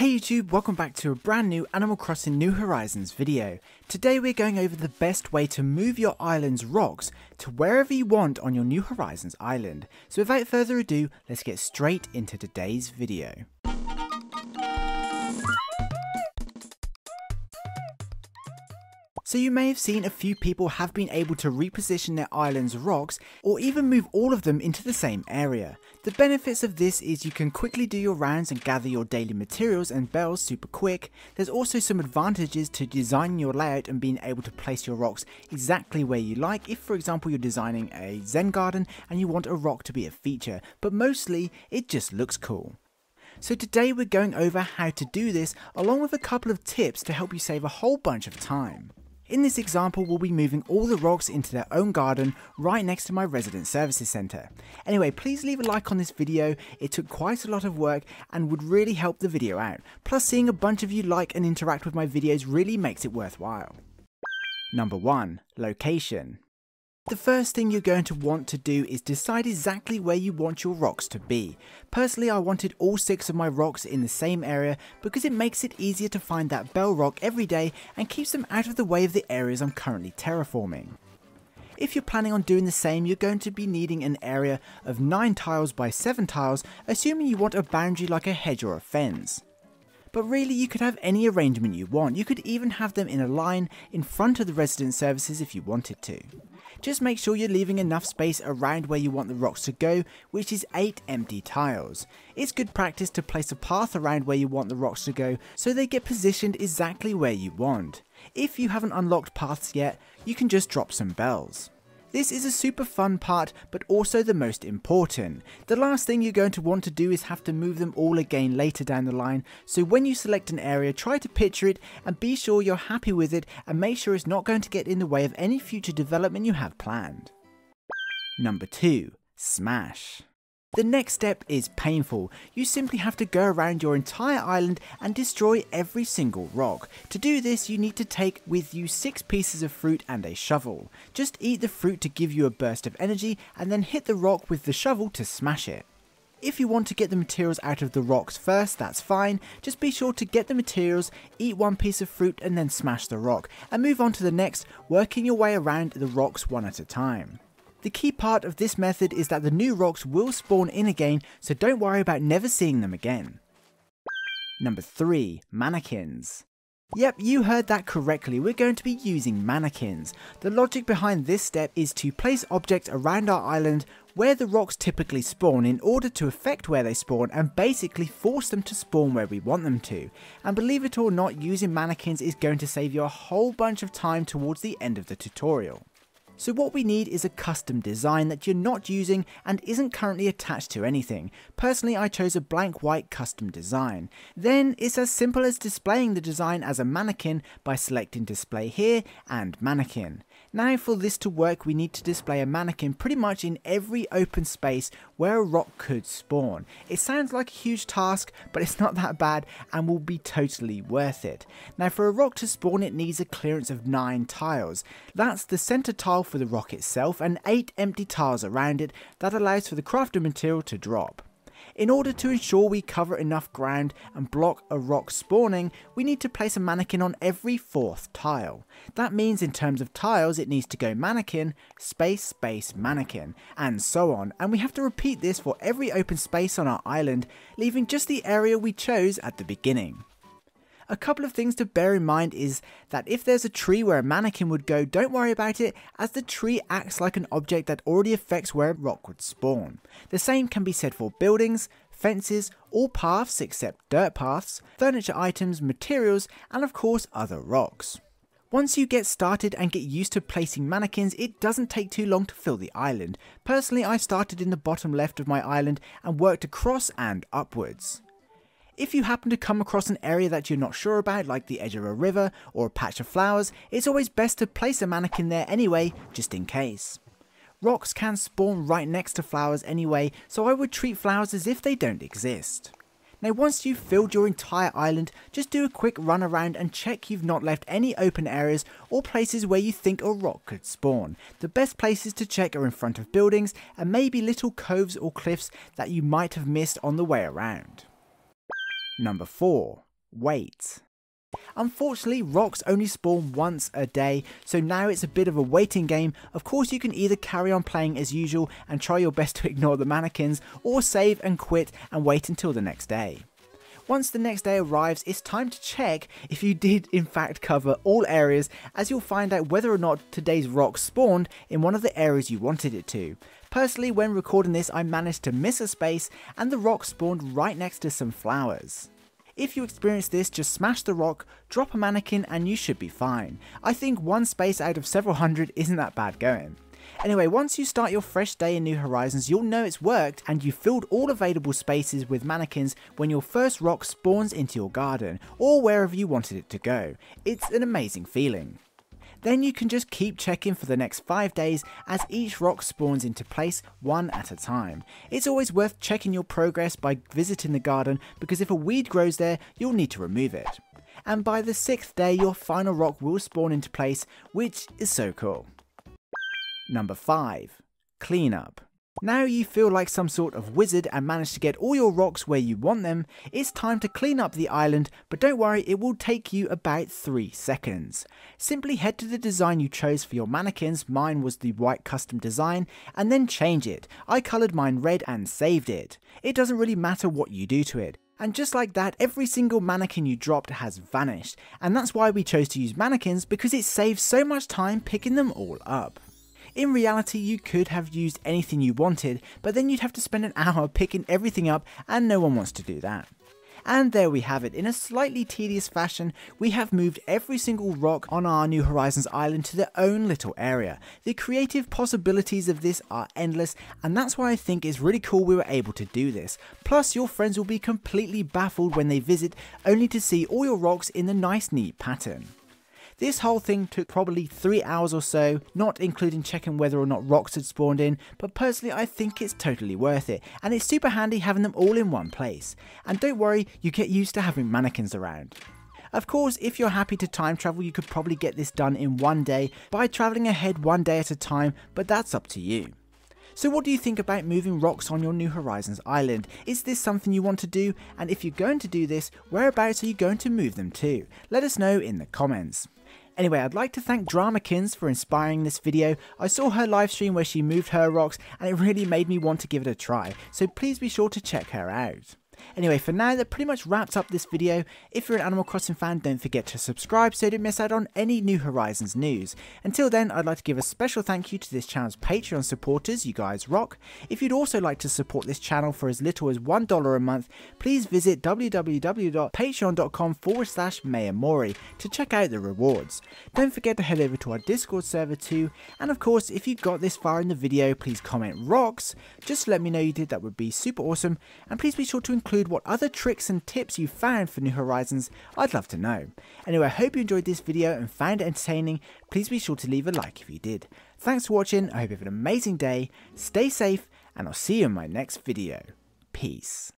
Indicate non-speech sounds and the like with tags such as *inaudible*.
Hey YouTube, welcome back to a brand new Animal Crossing New Horizons video. Today we're going over the best way to move your island's rocks to wherever you want on your New Horizons island. So without further ado, let's get straight into today's video. So you may have seen a few people have been able to reposition their island's rocks or even move all of them into the same area. The benefits of this is you can quickly do your rounds and gather your daily materials and bells super quick. There's also some advantages to designing your layout and being able to place your rocks exactly where you like if for example you're designing a zen garden and you want a rock to be a feature, but mostly it just looks cool. So today we're going over how to do this along with a couple of tips to help you save a whole bunch of time. In this example, we'll be moving all the rocks into their own garden right next to my resident services centre. Anyway, please leave a like on this video, it took quite a lot of work and would really help the video out. Plus seeing a bunch of you like and interact with my videos really makes it worthwhile. Number 1. Location. The first thing you're going to want to do is decide exactly where you want your rocks to be. Personally I wanted all 6 of my rocks in the same area because it makes it easier to find that bell rock every day and keeps them out of the way of the areas I'm currently terraforming. If you're planning on doing the same, you're going to be needing an area of 9 tiles by 7 tiles, assuming you want a boundary like a hedge or a fence. But really you could have any arrangement you want, you could even have them in a line in front of the resident services if you wanted to. Just make sure you're leaving enough space around where you want the rocks to go, which is 8 empty tiles. It's good practice to place a path around where you want the rocks to go so they get positioned exactly where you want. If you haven't unlocked paths yet, you can just drop some bells. This is a super fun part, but also the most important. The last thing you're going to want to do is have to move them all again later down the line, so when you select an area, try to picture it and be sure you're happy with it and make sure it's not going to get in the way of any future development you have planned. Number 2. Smash. The next step is painful. You simply have to go around your entire island and destroy every single rock. To do this you need to take with you 6 pieces of fruit and a shovel. Just eat the fruit to give you a burst of energy and then hit the rock with the shovel to smash it. If you want to get the materials out of the rocks first, that's fine, just be sure to get the materials, eat one piece of fruit and then smash the rock, and move on to the next, working your way around the rocks one at a time. The key part of this method is that the new rocks will spawn in again, so don't worry about never seeing them again. Number 3. Mannequins. Yep, you heard that correctly, we're going to be using mannequins. The logic behind this step is to place objects around our island where the rocks typically spawn in order to affect where they spawn and basically force them to spawn where we want them to. And believe it or not, using mannequins is going to save you a whole bunch of time towards the end of the tutorial. So what we need is a custom design that you're not using and isn't currently attached to anything. Personally I chose a blank white custom design. Then it's as simple as displaying the design as a mannequin by selecting display here and mannequin. Now for this to work we need to display a mannequin pretty much in every open space where a rock could spawn. It sounds like a huge task but it's not that bad and will be totally worth it. Now for a rock to spawn it needs a clearance of 9 tiles. That's the center tile for the rock itself and 8 empty tiles around it that allows for the crafted material to drop. In order to ensure we cover enough ground and block a rock spawning, we need to place a mannequin on every fourth tile. That means in terms of tiles it needs to go mannequin, space, space, mannequin, and so on, and we have to repeat this for every open space on our island, leaving just the area we chose at the beginning. A couple of things to bear in mind is that if there's a tree where a mannequin would go, don't worry about it as the tree acts like an object that already affects where a rock would spawn. The same can be said for buildings, fences, all paths except dirt paths, furniture items, materials, and of course other rocks. Once you get started and get used to placing mannequins, it doesn't take too long to fill the island. Personally, I started in the bottom left of my island and worked across and upwards. If you happen to come across an area that you're not sure about, like the edge of a river or a patch of flowers, it's always best to place a mannequin there anyway, just in case. Rocks can spawn right next to flowers anyway, so I would treat flowers as if they don't exist. Now once you've filled your entire island, just do a quick run around and check you've not left any open areas or places where you think a rock could spawn. The best places to check are in front of buildings and maybe little coves or cliffs that you might have missed on the way around. Number 4. wait. Unfortunately, rocks only spawn once a day, so now it's a bit of a waiting game. Of course, you can either carry on playing as usual and try your *laughs* best to ignore the mannequins, or save and quit and wait until the next day. Once the next day arrives, it's time to check if you did in fact cover all areas as you'll find out whether or not today's rock spawned in one of the areas you wanted it to. Personally, when recording this, I managed to miss a space and the rock spawned right next to some flowers. If you experience this, just smash the rock, drop a mannequin and you should be fine. I think one space out of several hundred isn't that bad going. Anyway, once you start your fresh day in New Horizons, you'll know it's worked and you've filled all available spaces with mannequins when your first rock spawns into your garden, or wherever you wanted it to go. It's an amazing feeling. Then you can just keep checking for the next 5 days as each rock spawns into place one at a time. It's always worth checking your progress by visiting the garden because if a weed grows there, you'll need to remove it. And by the 6th day, your final rock will spawn into place, which is so cool. Number 5. Cleanup. Now you feel like some sort of wizard and managed to get all your rocks where you want them, it's time to clean up the island, but don't worry, it will take you about 3 seconds. Simply head to the design you chose for your mannequins, mine was the white custom design, and then change it. I coloured mine red and saved it. It doesn't really matter what you do to it. And just like that, every single mannequin you dropped has vanished, and that's why we chose to use mannequins because it saves so much time picking them all up. In reality, you could have used anything you wanted, but then you'd have to spend an hour picking everything up, and no one wants to do that. And there we have it, in a slightly tedious fashion, we have moved every single rock on our New Horizons island to their own little area. The creative possibilities of this are endless, and that's why I think it's really cool we were able to do this. Plus, your friends will be completely baffled when they visit, only to see all your rocks in the nice neat pattern. This whole thing took probably 3 hours or so, not including checking whether or not rocks had spawned in, but personally I think it's totally worth it, and it's super handy having them all in one place. And don't worry, you get used to having mannequins around. Of course, if you're happy to time travel, you could probably get this done in one day by travelling ahead one day at a time, but that's up to you. So what do you think about moving rocks on your New Horizons island? Is this something you want to do? And if you're going to do this, whereabouts are you going to move them to? Let us know in the comments. Anyway, I'd like to thank Dramakins for inspiring this video. I saw her live stream where she moved her rocks and it really made me want to give it a try, so please be sure to check her out. Anyway, for now, that pretty much wraps up this video. If you're an Animal Crossing fan, don't forget to subscribe so you don't miss out on any New Horizons news. Until then, I'd like to give a special thank you to this channel's Patreon supporters, you guys rock. If you'd also like to support this channel for as little as $1 a month, please visit www.patreon.com forward slash MayorMori to check out the rewards. Don't forget to head over to our Discord server too, and of course, if you got this far in the video, please comment rocks, just let me know you did, that would be super awesome, and please be sure to include include what other tricks and tips you found for New Horizons, I'd love to know. Anyway, I hope you enjoyed this video and found it entertaining. Please be sure to leave a like if you did. Thanks for watching, I hope you have an amazing day, stay safe, and I'll see you in my next video. Peace.